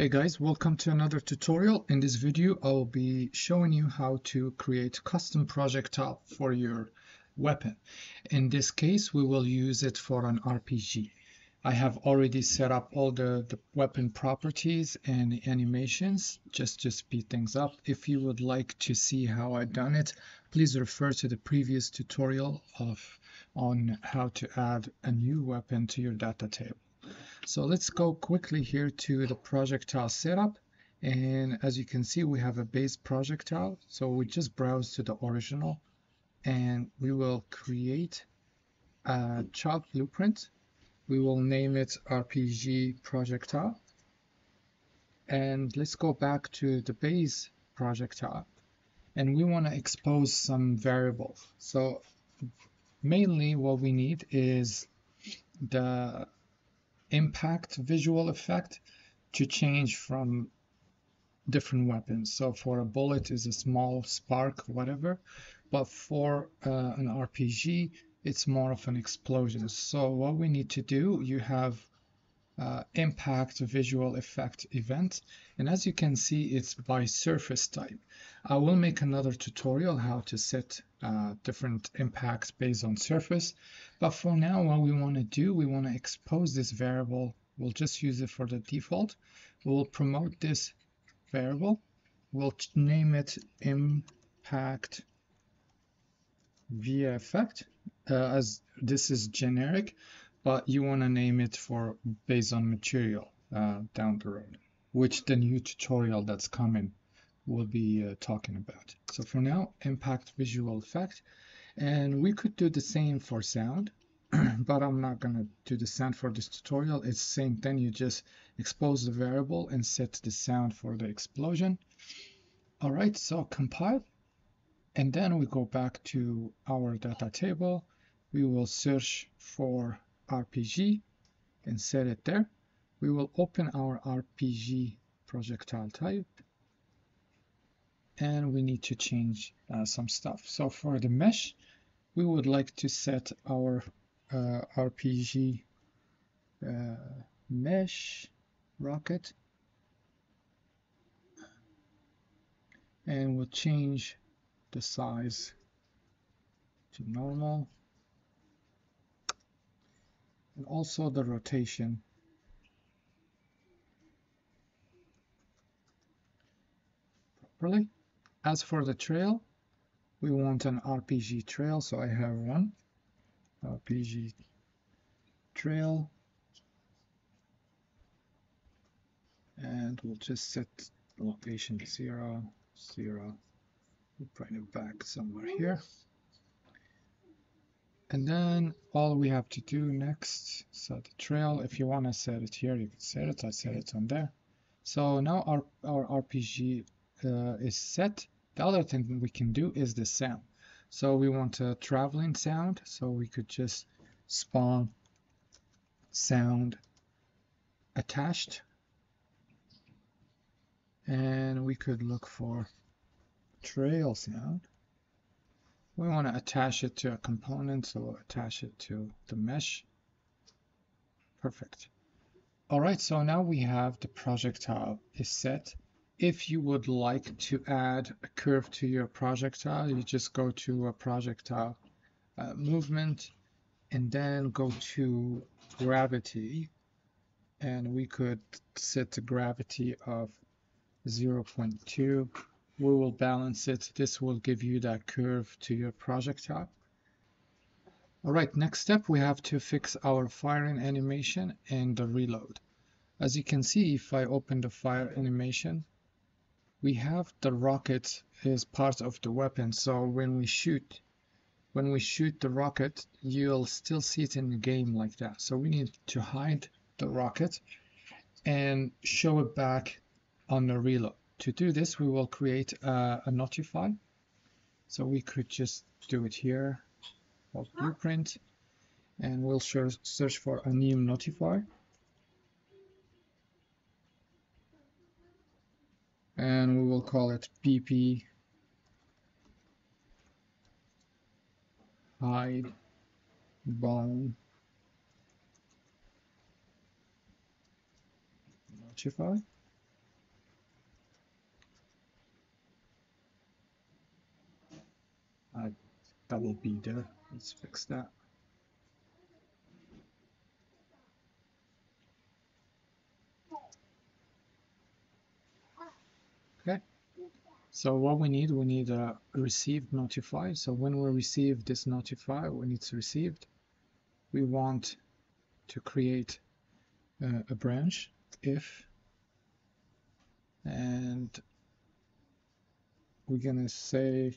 Hey guys, welcome to another tutorial. In this video, I will be showing you how to create custom projectile for your weapon. In this case, we will use it for an RPG. I have already set up all the, the weapon properties and animations just to speed things up. If you would like to see how I done it, please refer to the previous tutorial of on how to add a new weapon to your data table. So let's go quickly here to the projectile setup. And as you can see, we have a base projectile. So we just browse to the original and we will create a child blueprint. We will name it RPG projectile. And let's go back to the base projectile. And we want to expose some variables. So mainly what we need is the impact visual effect to change from different weapons. So for a bullet is a small spark, whatever, but for uh, an RPG, it's more of an explosion. So what we need to do, you have uh, impact visual effect event. And as you can see, it's by surface type. I will make another tutorial how to set uh, different impacts based on surface. But for now, what we want to do, we want to expose this variable. We'll just use it for the default. We'll promote this variable. We'll name it impact via effect uh, as this is generic but you want to name it for based on material uh, down the road, which the new tutorial that's coming will be uh, talking about. So for now, impact visual effect, and we could do the same for sound, but I'm not gonna do the sound for this tutorial. It's the same thing. You just expose the variable and set the sound for the explosion. All right, so compile, and then we go back to our data table. We will search for RPG and set it there. We will open our RPG projectile type and we need to change uh, some stuff. So for the mesh, we would like to set our uh, RPG uh, mesh rocket and we'll change the size to normal and also the rotation. Properly. As for the trail, we want an RPG trail, so I have one. RPG trail. And we'll just set location 0, 0. We'll bring it back somewhere here. And then all we have to do next, so the trail. If you want to set it here, you can set it. I set it on there. So now our, our RPG uh, is set. The other thing we can do is the sound. So we want a traveling sound. So we could just spawn sound attached. And we could look for trail sound we want to attach it to a component, so we'll attach it to the mesh. Perfect. All right, so now we have the projectile is set. If you would like to add a curve to your projectile, you just go to a projectile uh, movement and then go to gravity and we could set the gravity of 0.2 we will balance it. This will give you that curve to your project projectile. All right, next step, we have to fix our firing animation and the reload. As you can see, if I open the fire animation, we have the rocket is part of the weapon. So when we shoot, when we shoot the rocket, you'll still see it in the game like that. So we need to hide the rocket and show it back on the reload. To do this, we will create a, a notify. So we could just do it here, of blueprint, and we'll search for a new notify. And we will call it BP hide bone notify. Double B there. Let's fix that. Okay. So what we need, we need a receive notify. So when we receive this notify, when it's received, we want to create uh, a branch if and we're gonna say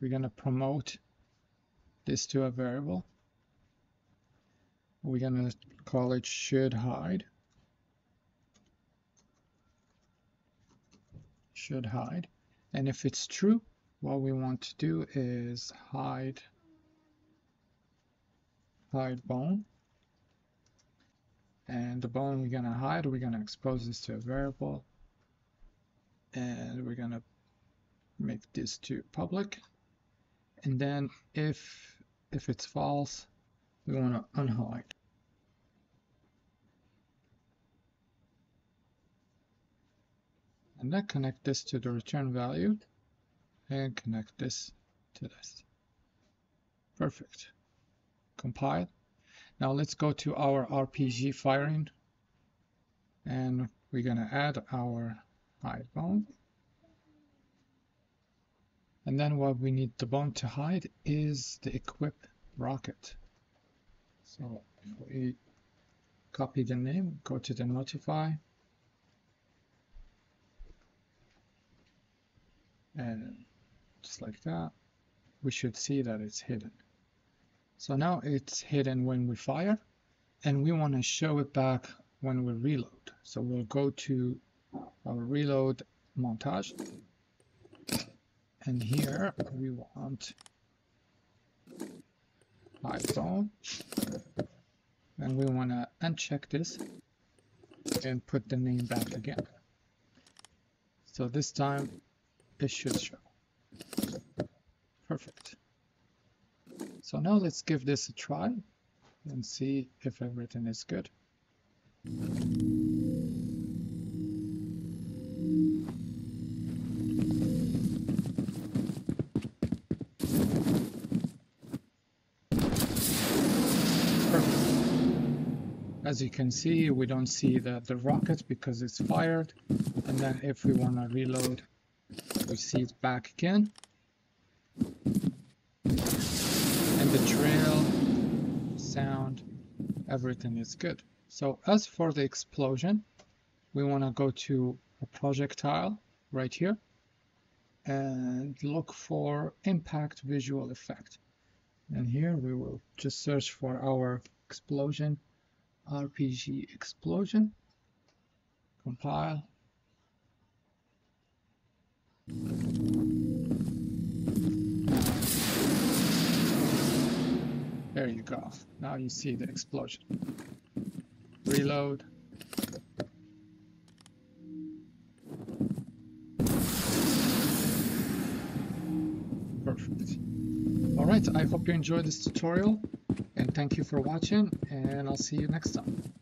we're gonna promote this to a variable. We're gonna call it should hide. Should hide. And if it's true what we want to do is hide hide bone. And the bone we're gonna hide we're gonna expose this to a variable. And we're gonna make this to public and then if if it's false we want to unhide. And then connect this to the return value and connect this to this. Perfect. Compile. Now let's go to our RPG firing. And we're gonna add our hide bone and then what we need the bone to hide is the equip rocket. So if we copy the name, go to the notify, and just like that, we should see that it's hidden. So now it's hidden when we fire, and we want to show it back when we reload. So we'll go to our reload montage and here we want hide bone and we want to uncheck this and put the name back again. So this time it should show. Perfect. So now let's give this a try and see if everything is good As you can see, we don't see the, the rocket because it's fired. And then if we want to reload, we see it back again. And the trail, sound, everything is good. So as for the explosion, we want to go to a projectile right here and look for impact visual effect. And here we will just search for our explosion RPG explosion, compile. There you go. Now you see the explosion. Reload. Perfect. Alright, I hope you enjoyed this tutorial thank you for watching and I'll see you next time.